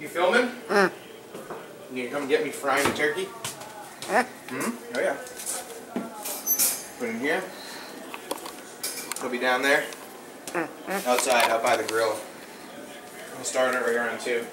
You filming? Mm. You gonna come get me frying a turkey? Uh. Hmm? Oh yeah. Put it in here. It'll be down there. Uh, Outside, out by the grill. I'll start it right around two.